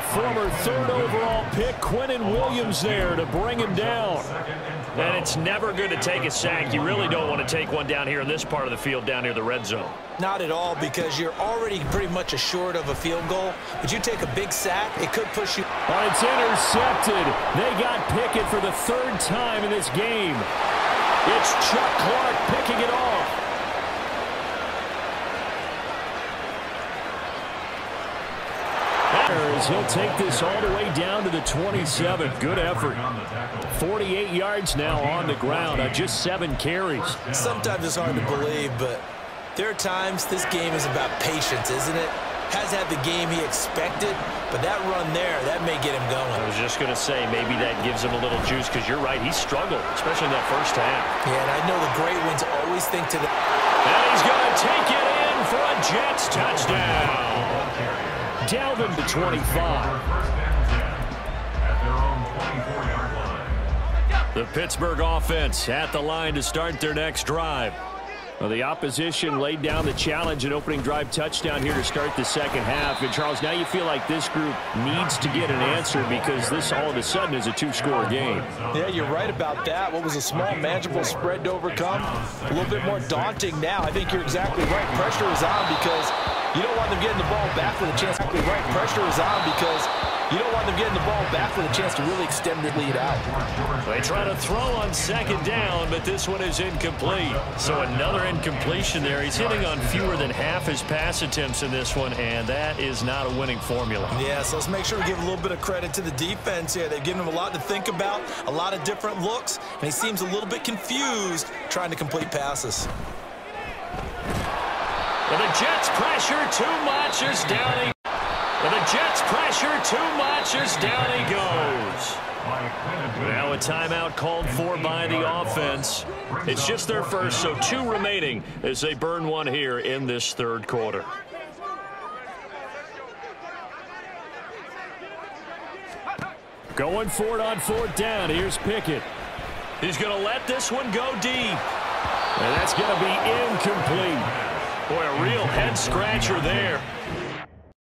The former third overall pick, Quinnen Williams there to bring him down. And it's never good to take a sack. You really don't want to take one down here in this part of the field down near the red zone. Not at all because you're already pretty much assured of a field goal. But you take a big sack, it could push you. Oh, it's intercepted. They got Pickett for the third time in this game. It's Chuck Clark picking it off. He'll take this all the way down to the 27. Good effort. 48 yards now on the ground on just seven carries. Sometimes it's hard to believe, but there are times this game is about patience, isn't it? Has had the game he expected, but that run there, that may get him going. I was just going to say, maybe that gives him a little juice because you're right, he struggled, especially in that first half. Yeah, and I know the great ones always think to the... And he's going to take it in for a Jets touchdown. Dalvin to 25. The Pittsburgh offense at the line to start their next drive. Well, the opposition laid down the challenge and opening drive touchdown here to start the second half. And, Charles, now you feel like this group needs to get an answer because this all of a sudden is a two-score game. Yeah, you're right about that. What was a small, manageable spread to overcome, a little bit more daunting now. I think you're exactly right. Pressure is on because you don't want them getting the ball back with a chance. Exactly right. Pressure is on because you don't want them getting the ball back with a chance to really extend the lead out. They try to throw on second down, but this one is incomplete. So another incompletion there. He's hitting on fewer than half his pass attempts in this one, and that is not a winning formula. Yeah, so let's make sure we give a little bit of credit to the defense here. They've given him a lot to think about, a lot of different looks, and he seems a little bit confused trying to complete passes. Well, the Jets pressure too much as down he well, the Jets pressure too much as down he goes. Now a timeout called for by the offense. It's just their first, so two remaining as they burn one here in this third quarter. Going for it on fourth down. Here's Pickett. He's going to let this one go deep. And that's going to be incomplete that scratcher there.